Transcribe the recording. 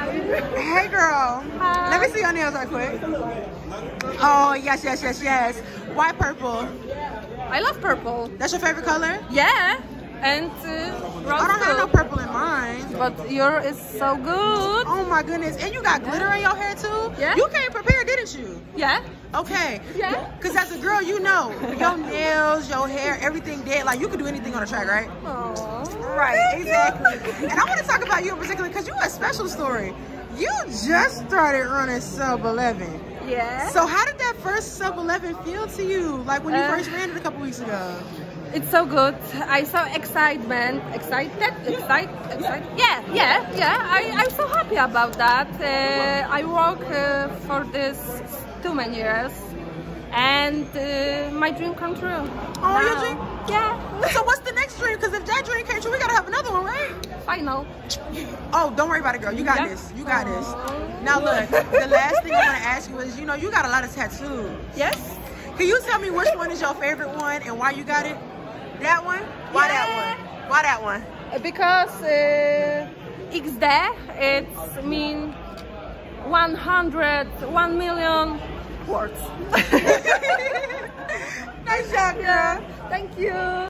Hey girl. Hi. Let me see your nails right quick. Oh yes, yes, yes, yes. White purple. I love purple. That's your favorite color? Yeah, and uh, I don't have no purple in mine. But your is so good. Oh my goodness. And you got glitter in your hair too? Yeah. You came prepared, didn't you? Yeah, Okay. Yeah. Cause as a girl, you know, your nails, your hair, everything dead. Like you could do anything on the track, right? Aww. Right, exactly. and I want to talk about you in particular because you have a special story. You just started running sub 11. Yeah. So how did that first sub 11 feel to you? Like when you Uh, first ran it a couple weeks ago? It's so good. I saw excitement. Excited? Excited? Excited? Yeah, yeah, yeah. I, I'm so happy about that. Uh, I work uh, for this too many years. And uh, my dream come true. Oh, your Now. dream? Yeah. So what's the next dream? Because if that dream came true, we have another one, right? Final. Oh, don't worry about it, girl. You got Yeah. this. You got this. Now look, the last thing I want to ask you is, you know, you got a lot of tattoos. Yes? Can you tell me which one is your favorite one and why you got it? That one? Why that one? Why that one? Because uh, it's mean 100, 1 million words. nice job, girl. Thank you.